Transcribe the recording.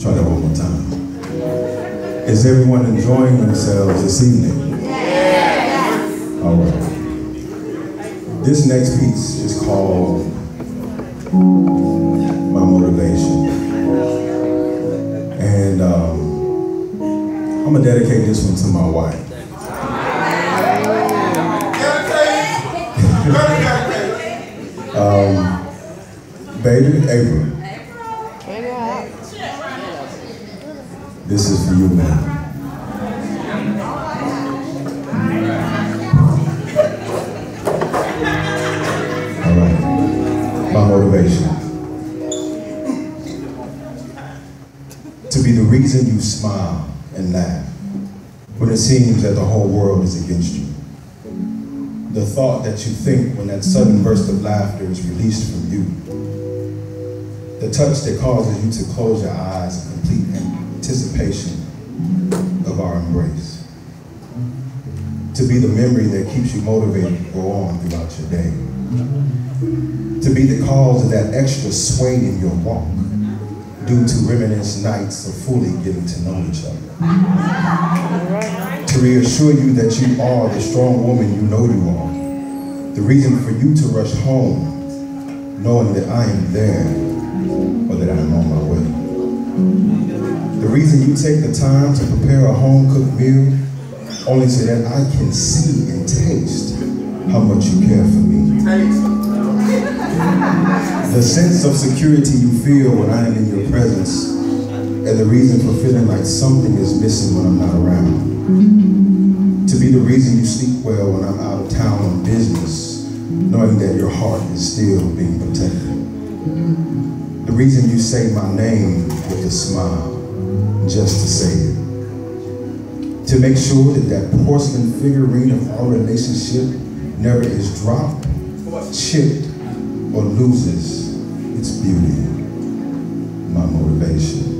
Try that one more time. Is everyone enjoying themselves this evening? Yes. All right. This next piece is called My Motivation. And um, I'm going to dedicate this one to my wife. um, baby, April. This is for you, man. All right. My motivation. To be the reason you smile and laugh when it seems that the whole world is against you. The thought that you think when that sudden burst of laughter is released from you. The touch that causes you to close your eyes complete anticipation of our embrace. To be the memory that keeps you motivated to go on throughout your day. To be the cause of that extra sway in your walk due to reminisce nights of fully getting to know each other. To reassure you that you are the strong woman you know you are. The reason for you to rush home, knowing that I am there reason you take the time to prepare a home-cooked meal only so that I can see and taste how much you care for me. The sense of security you feel when I am in your presence and the reason for feeling like something is missing when I'm not around. To be the reason you sleep well when I'm out of town on business, knowing that your heart is still being protected. The reason you say my name with a smile, just to say it. To make sure that that porcelain figurine of our relationship never is dropped, chipped, or loses its beauty. My motivation.